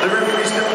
The referee's